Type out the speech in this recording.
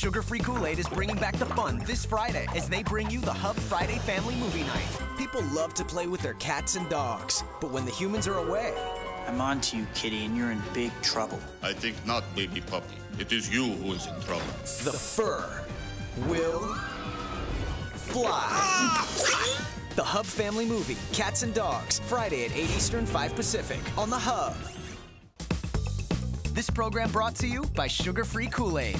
Sugar Free Kool Aid is bringing back the fun this Friday as they bring you the Hub Friday Family Movie Night. People love to play with their cats and dogs, but when the humans are away, I'm on to you, kitty, and you're in big trouble. I think not, baby puppy. It is you who is in trouble. the fur will fly. Ah! The Hub Family Movie, Cats and Dogs, Friday at 8 Eastern, 5 Pacific, on the Hub. This program brought to you by Sugar Free Kool Aid.